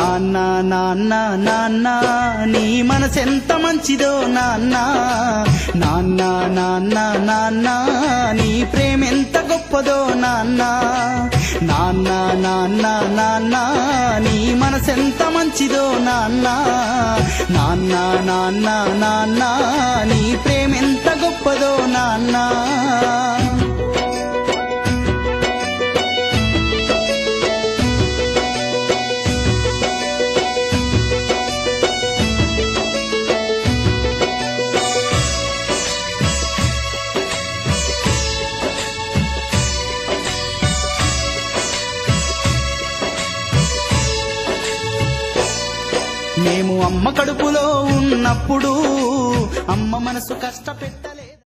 నాన్న నాన్న నీ మనసెంత మంచిదో నాన్న. నాన్న నాన్న నాన్న నీ ప్రేమెంత గొప్పదో నాన్న. నాన్న నాన్న నాన్న నీ మనసెంత మంచిదో నాన్న. నాన్న నాన్న నాన్న నీ ప్రేమెంత ఎంత మేము అమ్మ కడుపులో ఉన్నప్పుడు అమ్మ మనసు కష్టపెట్ట